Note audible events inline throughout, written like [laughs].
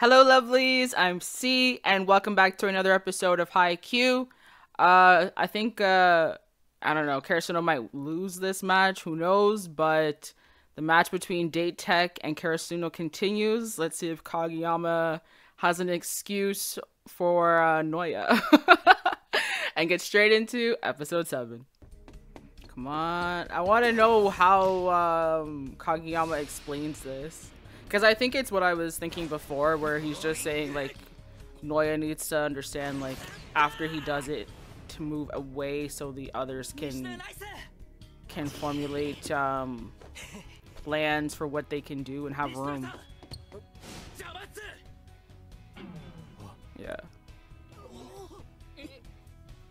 Hello, lovelies. I'm C, and welcome back to another episode of Haikyuu. Uh, I think uh, I don't know. Karasuno might lose this match. Who knows? But the match between Date Tech and Karasuno continues. Let's see if Kageyama has an excuse for uh, Noya, [laughs] and get straight into episode seven. Come on, I want to know how um, Kageyama explains this. Because I think it's what I was thinking before, where he's just saying, like, Noya needs to understand, like, after he does it, to move away so the others can can formulate um, plans for what they can do and have room. Yeah.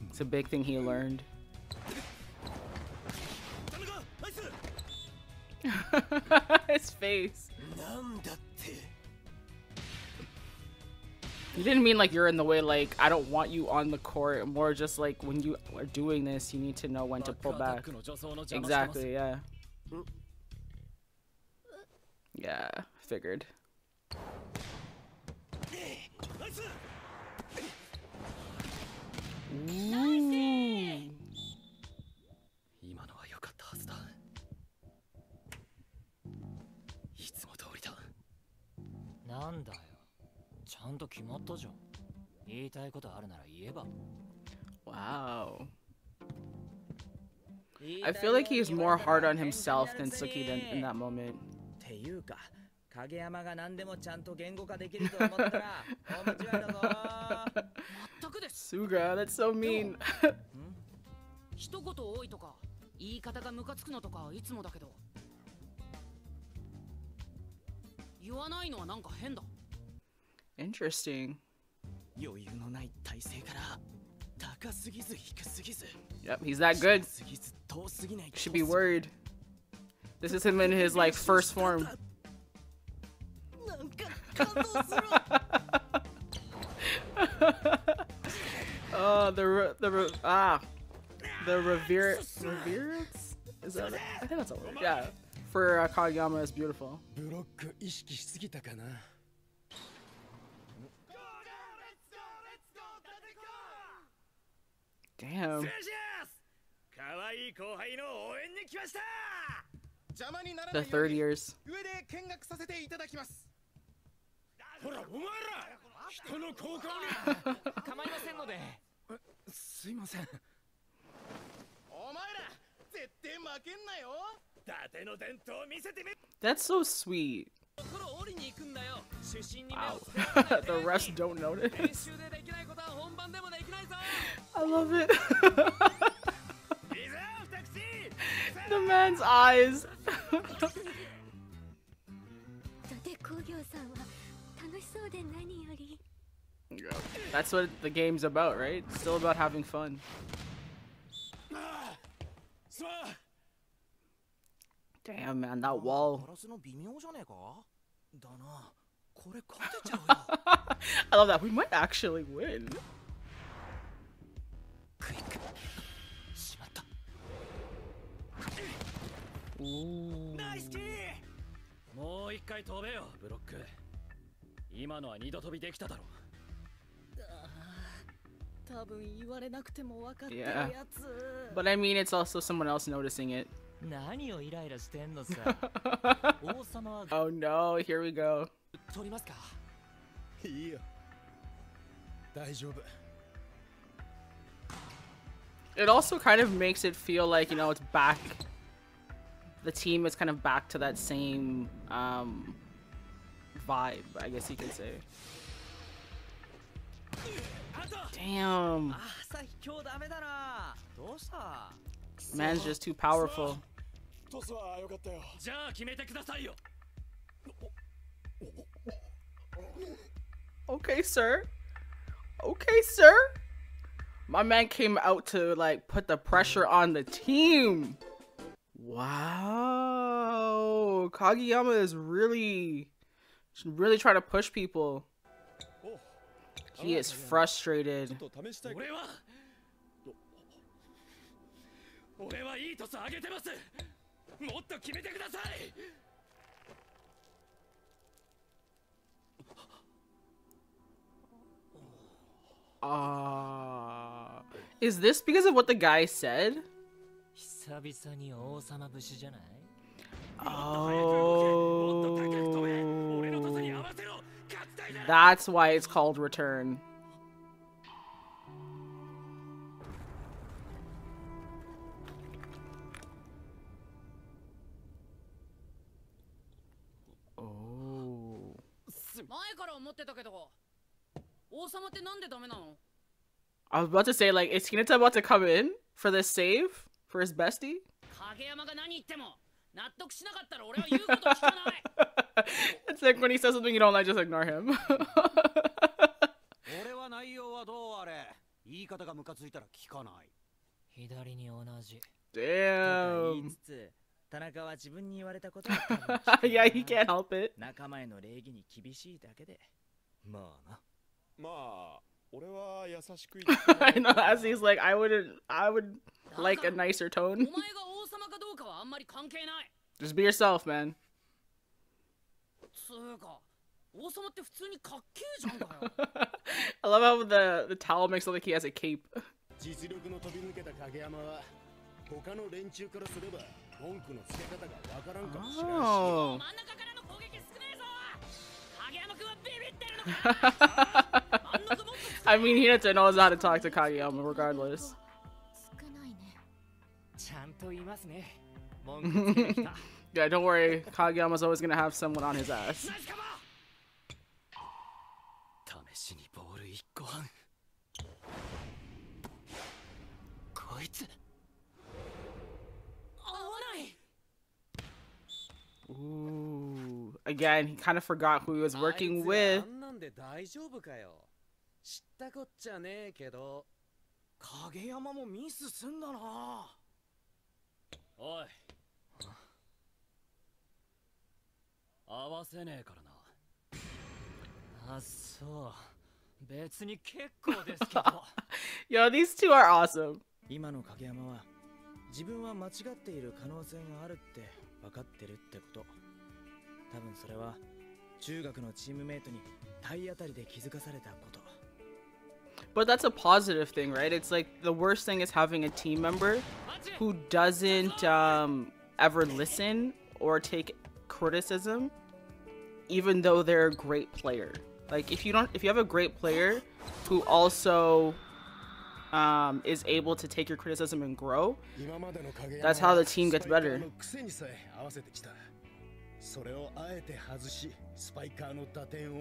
It's a big thing he learned. [laughs] His face. You didn't mean like you're in the way, like I don't want you on the court. More just like when you are doing this, you need to know when to pull back. Exactly, yeah. Yeah, figured. Ooh. なんだよちゃんと決まったじゃん言いたいことあるなら言えば Wow I feel like he's more hard on himself than Tsukki than in that moment ていうか影山が何でもちゃんと言語化できると思ったら大間違いだぞ全くです Suga, that's so mean 一言多いとか言い方がムカつくのとかいつもだけど 言わないのはなんか変だ Interesting. 余裕のない体勢から高すぎず低すぎず Yep, he's that good. すぎず遠すぎない Should be worried. This is him in his like first form. なんか感[laughs] 動する Oh, the re- the re- ah, the revere reverence is that? I think that's a word. Yeah, for uh, Kageyama is beautiful. ブロック意識しすぎたかな Damn. 可愛い後輩の応援に来ました邪魔になら The ないよう third に years. 上で見学させていただきますほらお前ら人の高校に構いませんのですいません [laughs] That's so sweet. Wow. [laughs] the rest don't notice. I love it. the man's eyes. That's what the game's about, right? It's still about having fun. Damn, man, that wall. ガラスの微妙じゃねえかだなこれ勝てちゃうよ [laughs] I love that. We might actually win. クイックしまった Ooh. ナイスキーもう一回飛べよブロック今のは二度飛びできただろ多分言われなくても分かってる Yeah. やつ But I mean, it's also someone else noticing it. 何をイライラしてんのさ王様は [laughs] Oh no, here we go. 取りますかいいよ大丈夫 It also kind of makes it feel like, you know, it's back. The team is kind of back to that same um, vibe, I guess you could say. Damn. あさ今日ダメだなどうした Man's just too powerful. トスは良かったよじゃあ決めてくださいよ Okay, sir. Okay, sir. My man came out to like put the pressure on the team. Wow. Kageyama is really really trying to push people. He is frustrated. もっと決めてくださいあ Is this because of what the guy said? 久々に王様節じゃない Oh. That's why it's called Return. was about to say, like, is Hinata about to come in for this save for his bestie? 影山が何言っても納得しなかったら俺は言うこと聞かない [laughs] it's like when he says something you don't like, just ignore him. 俺は内容はどうあれ言い方がムカついたら聞かない左に同じとか言い Damn. つつ田中は自分に言われたことは多分聞[laughs] く yeah, he can't help it. 仲間への礼儀に厳しいだけでまあなま[laughs] あ 俺は優しく言ってもら I う know. か As he's like, I wouldn't. I would like a nicer お tone. 前が[laughs] 王様かどうかはあんまり関係ない Just be yourself, man. つうか王様って普通にかっけえじゃんかよ [laughs] I love how the the towel makes it look like he has a cape. [laughs] 実力の飛び抜けた影山は他の連中からすれば文句のつけ方がわからんかもしれんし Oh. [laughs] I mean, Hinata knows how to talk to Kageyama regardless. [laughs] yeah, don't worry. Kageyama's always gonna have someone on his ass. Ooh. Again, he kind of forgot who he was working with. で大丈夫かよ。知ったこっちゃねえけど。影山もミスすんだな。おい。合わせねえからな。あそう。別に結構ですけど。[laughs] Yo, these two are awesome. 今の影山は自分は間違っている可能性があるって分かってるってこと。多分それは中学のチームメイトに体当たりで気づかされたこと But that's a positive thing, right? It's like the worst thing is having a team member who doesn't um, ever listen or take criticism, even though they're a great player. Like if you don't, if you have a great player who also um, is able to take your criticism and grow, 今までの影山 That's how the team gets スパイカー better.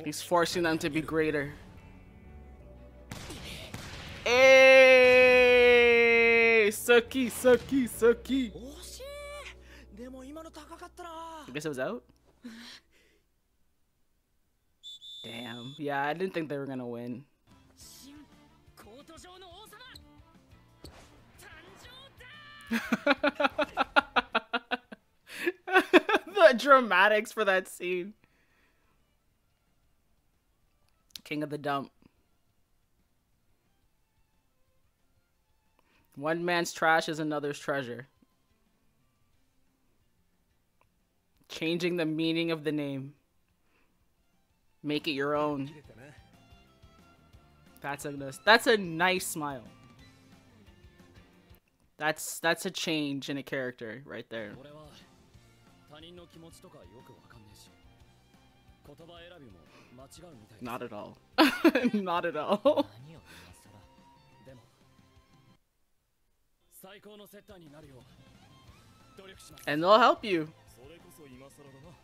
He's forcing them to be greater. Hey, Tsukki, Tsukki, Tsukki. I guess it was out. Damn. Yeah, I didn't think they were gonna win. [laughs] the dramatics for that scene. King of the dump. One man's trash is another's treasure. Changing the meaning of the name. Make it your own. That's a that's a nice smile. That's that's a change in a character right there. 俺は他人の気持ちとかよくわかんねえし言葉選びも間違うみたいです Not at all. [laughs] Not at all. 何を今更でも最高のセッターになるよう努力します And they'll help you. それこそ今更だな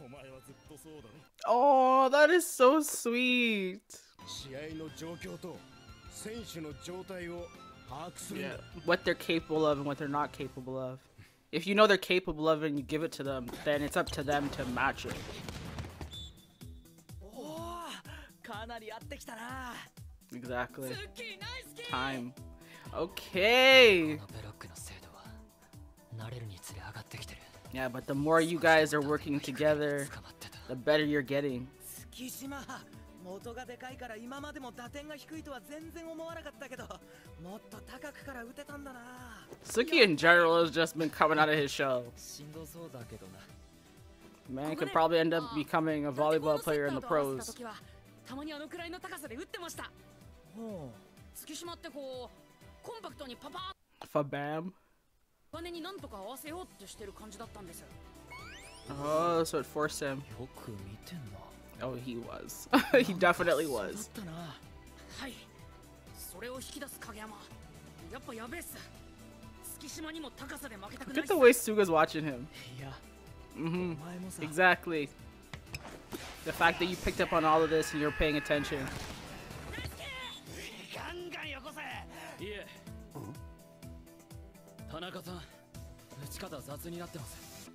おお前はずっとそうだろ Oh, [laughs] that is so sweet. 試合の状況と選手の状態を把握するんだ What they're capable of and what they're not capable of. If you know they're capable of it and you give it to them, then it's up to them to match it. Exactly. Time. Okay. Yeah, but the more you guys are working together, the better you're getting. 元がでかいから今までも打点が低いとは全然思わなかったけどもっと高くから打てたんだな。Suki in general has just been coming out of his show しんどそうだけどな。Man could probably end up becoming a volleyball player in the pros. たまにあのくらいの高さで打ってました。ほう月島ってこうコンパクトにパパーファバーム金になんとか合わせようってしてる感じだったんです。Oh, so it forced him. よく見てんな。Oh, he was. [laughs] he definitely そうだ was. ったなはいそれを引き出す影山やっぱやべえっす月島にも高さで負けたく Look ない at っす the way Suga's watching him. いや hmm お前もさ Exactly. The fact that you picked up on all of this and you're paying attention. ガンガンよこせいえ田中さん打ち方雑になってます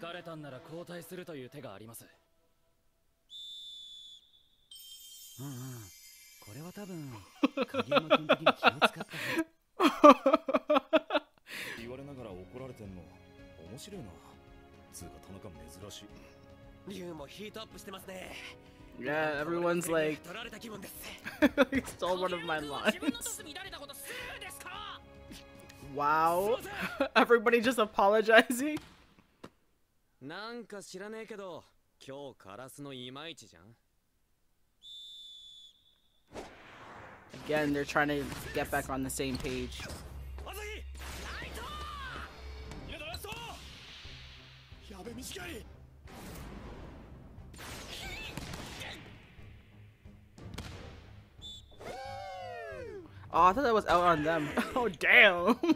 疲れたんなら交代するという手があります うんうんこれは多分影山君的に気を使った言われながら怒られてんの面白いなつうか田中珍しい竜もヒートアップしてますね Yeah, everyone's like, 取られた気分です he stole one of my lines. Wow. [laughs] Everybody just apologizing? [laughs] なんか知らねえけど今日カラスのいまいちじゃん Again, they're trying to get back on the same page. Oh, I thought that was out on them. [laughs] Oh, damn. [laughs]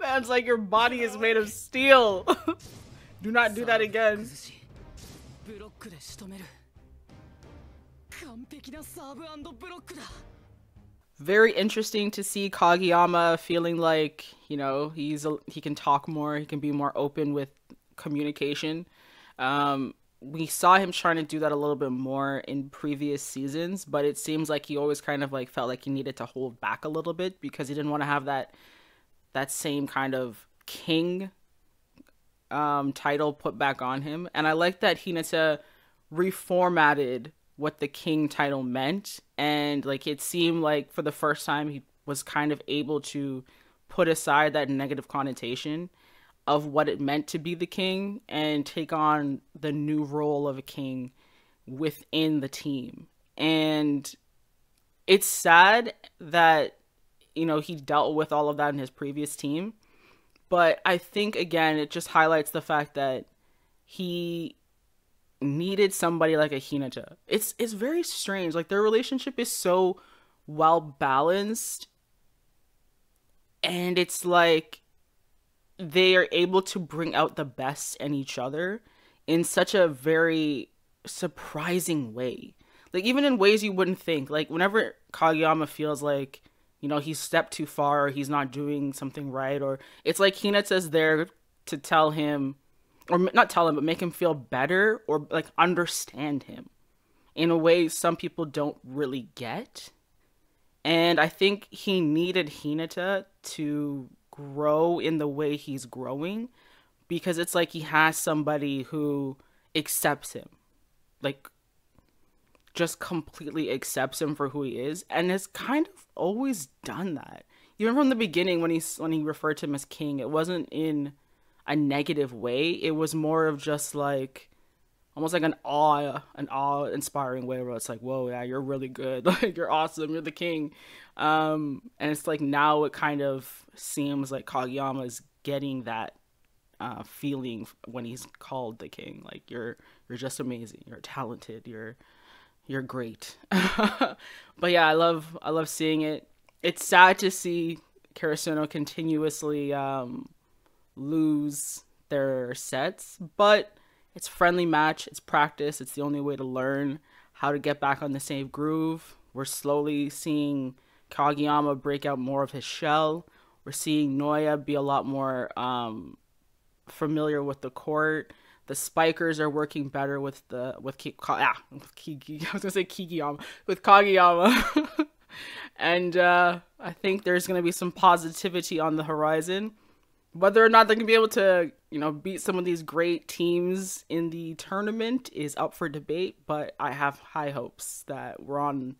Man's like, your body is made of steel. [laughs] do not do that again. Very interesting to see Kageyama feeling like, you know, he's a, he can talk more, he can be more open with communication. Um, we saw him trying to do that a little bit more in previous seasons, but it seems like he always kind of like felt like he needed to hold back a little bit because he didn't want to have that that same kind of king um, title put back on him. And I like that Hinata reformatted what the king title meant. And like it seemed like for the first time he was kind of able to put aside that negative connotation of what it meant to be the king and take on the new role of a king within the team. And it's sad that you know he dealt with all of that in his previous team but i think again it just highlights the fact that he needed somebody like a hinata it's it's very strange. Like their relationship is so well balanced and it's like they are able to bring out the best in each other in such a very surprising way. Like even in ways you wouldn't think. Like whenever kageyama feels like you know he's stepped too far or he's not doing something right or it's like hinata's there to tell him or not tell him but make him feel better or like understand him in a way some people don't really get. And i think he needed hinata to grow in the way he's growing because it's like he has somebody who accepts him like just completely accepts him for who he is and has kind of always done that. Even from the beginning when he's when he referred to him as king it wasn't in a negative way. It was more of just like almost like an awe an awe inspiring way where it's like whoa yeah you're really good. [laughs] Like you're awesome. You're the king. Um and it's like now it kind of seems like kageyama is getting that uh feeling when he's called the king. Like you're you're just amazing. You're talented. You're you're great. [laughs] but yeah, I love I love seeing it. It's sad to see Karasuno continuously um, lose their sets, but it's friendly match, it's practice, it's the only way to learn how to get back on the same groove. We're slowly seeing Kageyama break out more of his shell. We're seeing Noya be a lot more um, familiar with the court the spikers are working better with the with Ki, ah, with Kiki. [laughs] I was gonna say Kikiyama with Kageyama, [laughs] and uh, I think there's gonna be some positivity on the horizon. Whether or not they're gonna be able to, you know, beat some of these great teams in the tournament is up for debate. But I have high hopes that we're on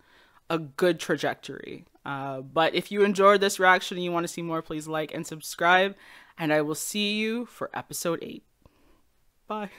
a good trajectory. Uh, but if you enjoyed this reaction and you want to see more, please like and subscribe. And I will see you for episode eight. Bye.